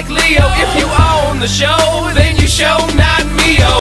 like Leo If you own the show, then you show me.